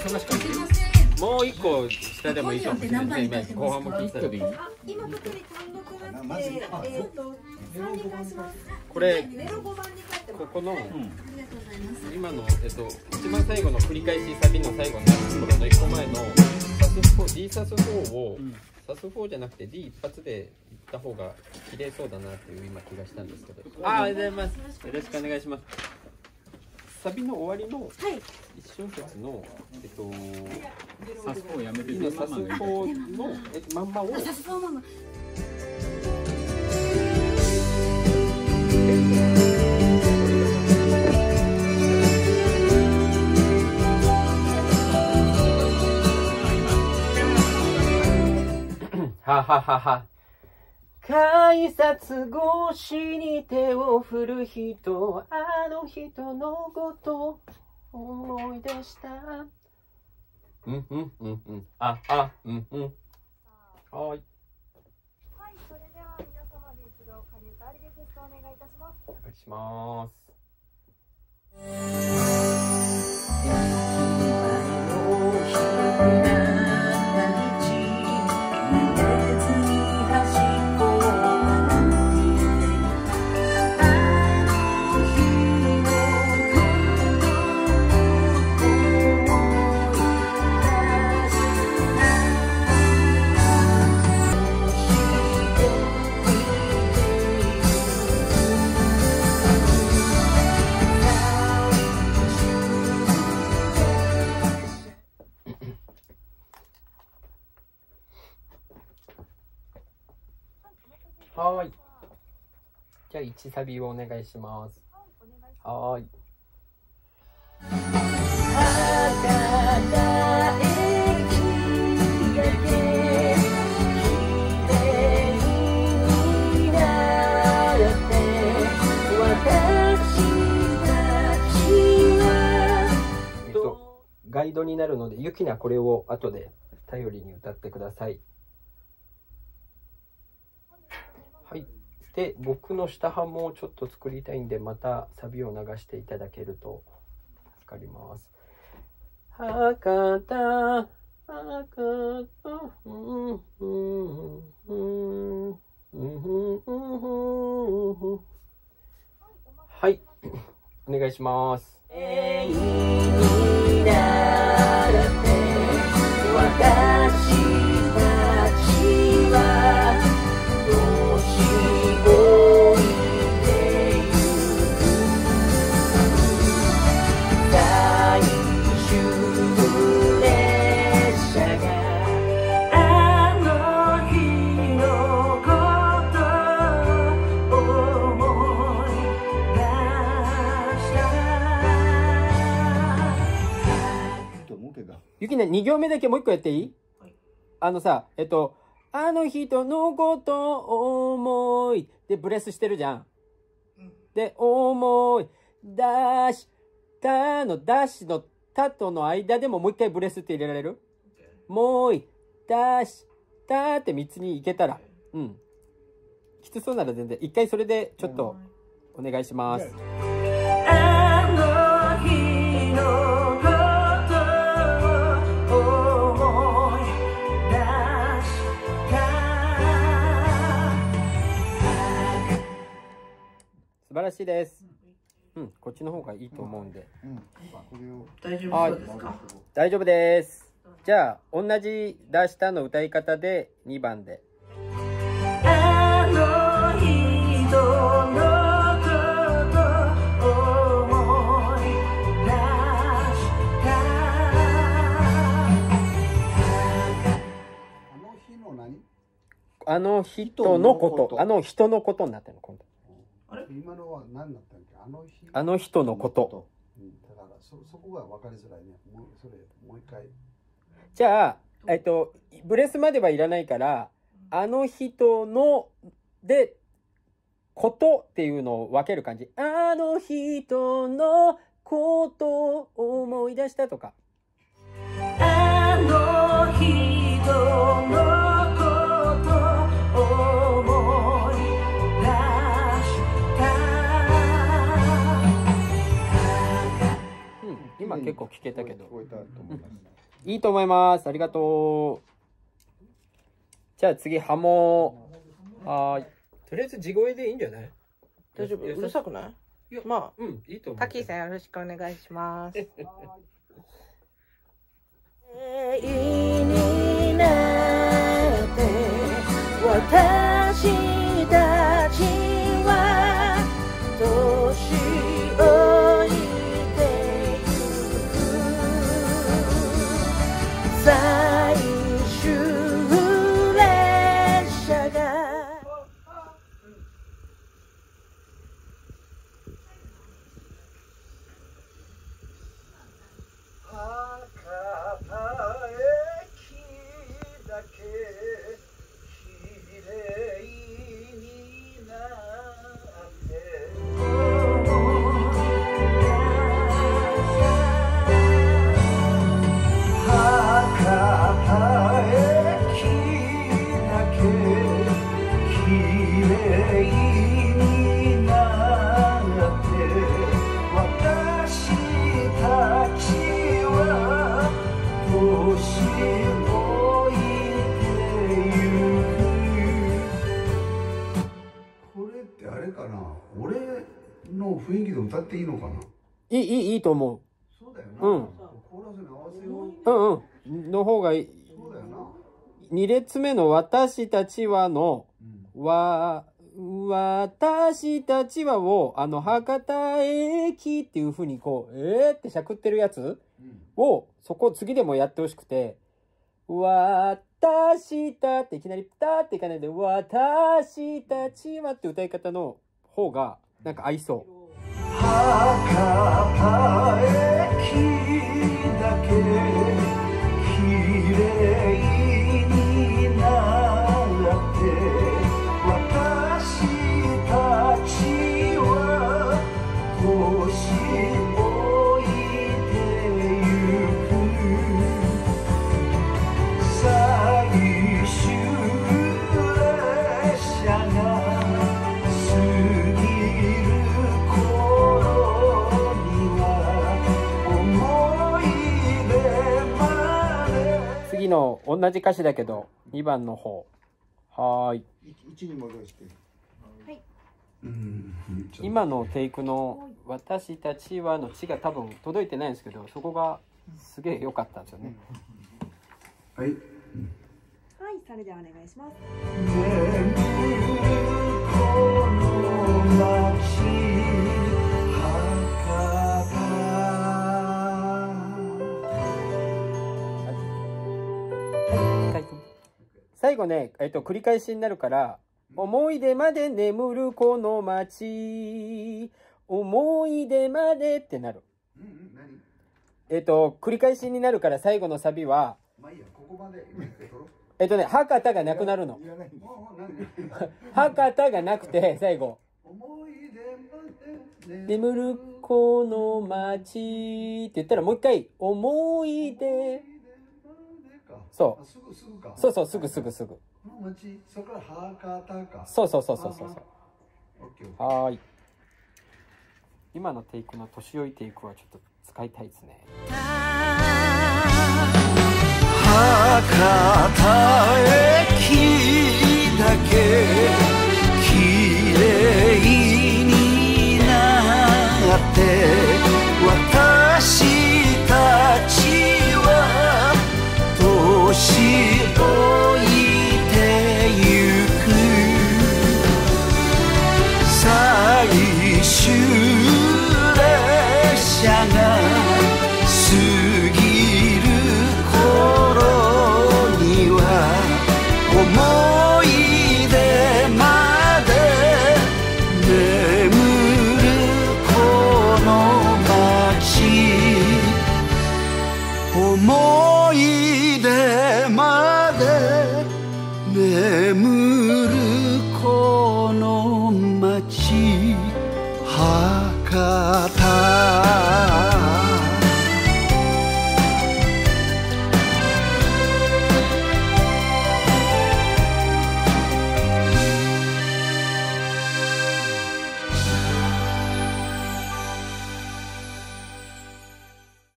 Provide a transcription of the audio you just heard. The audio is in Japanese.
忙しかったすいませんもう一個下でもいいかもしれないここによって何番に書いてますか後半も聞いたらいいあ、今特に単独なくて、えっと、三に関します。これ。ここのうん今の、えっと、一番最後の繰り返しサビの最後になるところの一個前のサス4 D サス4を、うんサス4じゃなくて D 一発でいった方が綺麗そうだなっていう今気がしたんですけどあありがとうございますよろしくお願いしますサビの終わりのはい。一小節の、えっと、サス4やめてサス4のえまんまをあさすがママはははは。改札越しに手を振る人、あの人のこと思い出した。うんうんうんうん。あ、あ、うんうん。はい。はい、それでは皆様で一度仮歌ありでテストお願いいたします。お願いします。はーい。じゃあ、1サビをお願いします。はーい。えっと、ガイドになるので、ゆきなこれを後で頼りに歌ってください。はい。で、僕の下半もちょっと作りたいんで、またサビを流していただけると助かります。博多、博多、うん、うん、うん、うん、はい。お願いします。と2行目だけもう一個やっていい、あのさ、えっと、あの人のこと思い。でブレスしてるじゃん。で、思い。出したの、ダッシュのたとの間でももう一回ブレスって入れられる？もうい。出したって3つにいけたら。うん。きつそうなら全然。一回それでちょっとお願いします。らしいです。うん、こっちの方がいいと思うんで。うん。これを。大丈はい夫ですか？大丈夫です。じゃあ、同じ出したの歌い方で2番で。あの日の何？あの人のこと、あの人のことになってるの、今度。今のは何だったんけ？あの日？あの人のこと。うん。だから、そ、そこが分かりづらいね。もう、それ、もう一回。じゃあ、えっと、ブレスまではいらないから、あの人の、で、ことっていうのを分ける感じ。あの人のことを思い出したとか。うん、今結構聞けたけど。聞こえたと思います。いいと思います。ありがとう。じゃあ次ハモ。はーい。とりあえず地声でいいんじゃない？大丈夫？う。るさくない？いやまうんいいと思うあタッキーさんよろしくお願いします の雰囲気で歌っていいのかな？いいいいいいと思そうだよな。うんコーラスに合わせよう。ううんうんの方がいいそうだよな。2列目の私たちはのうんわ、私たちはを、あの、博多駅っていう風にこう、えーってしゃくってるやつうんを、そこ次でもやってほしくて、私たっていきなりたっていかないで、私たちはって歌い方の方が、なんか合いそう。次の同じ歌詞だけど、2番の方。はーい。一に戻して。はい。うん。今のテイクの「私たちは」の「ち」が多分届いてないんですけどそこがすげえ良かったんですよね。はい。はい、それではお願いします。最後ね、えっと、繰り返しになるから「思い出まで眠るこの街。思い出まで」ってなる。うんうん、何？えっと、繰り返しになるから最後のサビはまあいいや、ここまで。えっとね博多がなくなるの。博多がなくて最後。思い出まで眠るこの街って言ったらもう一回思い出そうあすぐすぐか。そうそうすぐすぐすぐこの町、そこから博多か。そうそうそうそうそうそう。はーい今のテイクの年老いテイクはちょっと使いたいですね博多駅だけ綺麗になって年博多